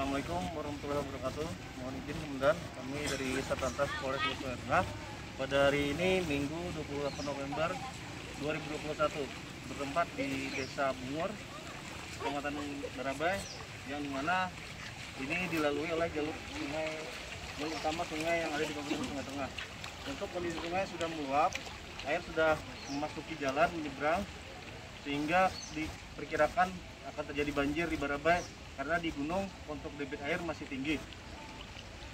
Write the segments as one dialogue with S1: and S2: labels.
S1: Assalamualaikum warahmatullahi wabarakatuh. Mohon izin kemudian kami dari Satlantas Polres Sulawesi Tengah pada hari ini Minggu 28 November 2021 bertempat di Desa Bungur, Kecamatan Barabai yang di mana ini dilalui oleh jalur sungai jalur utama sungai yang ada di Kabupaten Sungai Tengah. Untuk kondisi sungai sudah meluap, air sudah memasuki jalan menyeberang sehingga diperkirakan akan terjadi banjir di Barabai karena di gunung untuk debit air masih tinggi.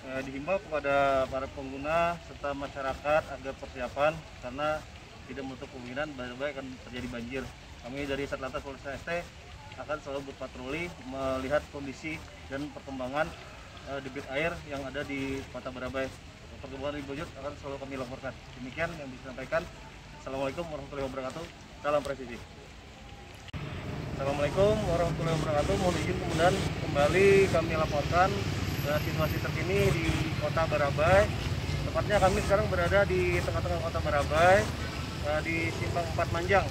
S1: Eh, dihimbau kepada para pengguna serta masyarakat agar persiapan karena tidak menutup kemungkinan Barabai akan terjadi banjir. Kami dari Satlantas Polres ST akan selalu berpatroli melihat kondisi dan perkembangan eh, debit air yang ada di Kota Barabai. Perkembangan lebih lanjut akan selalu kami laporkan. Demikian yang disampaikan. Assalamualaikum warahmatullahi wabarakatuh. Salam presisi. Assalamualaikum warahmatullahi wabarakatuh. Mohon izin kemudian kembali kami laporkan eh, situasi terkini di Kota Barabai. Tepatnya kami sekarang berada di tengah-tengah Kota Barabai eh, di Simpang 4 Manjang.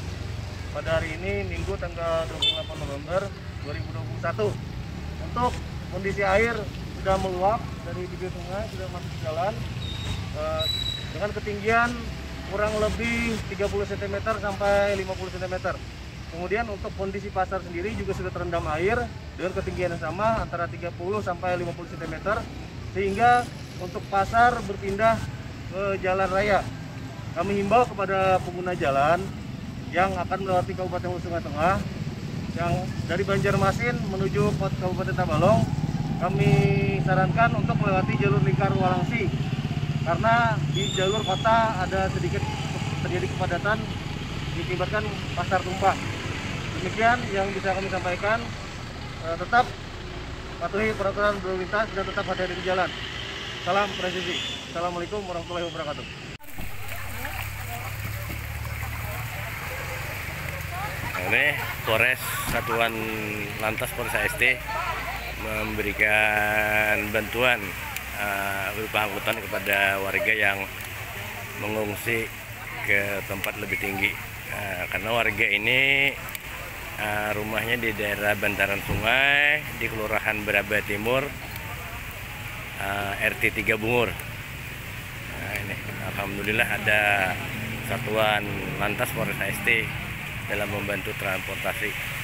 S1: Pada hari ini Minggu tanggal 28 November 2021. Untuk kondisi air sudah meluap dari bibir sungai sudah masuk ke jalan eh, dengan ketinggian kurang lebih 30 cm sampai 50 cm. Kemudian untuk kondisi pasar sendiri juga sudah terendam air dengan ketinggian yang sama antara 30 sampai 50 cm sehingga untuk pasar berpindah ke jalan raya. Kami himbau kepada pengguna jalan yang akan melewati Kabupaten Hulu Sungai Tengah yang dari Banjarmasin menuju Kabupaten Tabalong kami sarankan untuk melewati jalur lingkar Walangsi karena di jalur kota ada sedikit terjadi kepadatan dikibatkan pasar tumpah demikian yang bisa kami sampaikan. Eh, tetap patuhi peraturan berlalu lintas dan tetap hati-hati di jalan. Salam presisi assalamualaikum warahmatullahi wabarakatuh.
S2: Ini Polres Satuan Lantas Polres AST memberikan bantuan uh, berupa angkutan kepada warga yang mengungsi ke tempat lebih tinggi. Uh, karena warga ini uh, rumahnya di daerah bantaran sungai di Kelurahan Beraba Timur uh, RT 3 Bungur. Nah, ini alhamdulillah ada satuan lantas Polres AST dalam membantu transportasi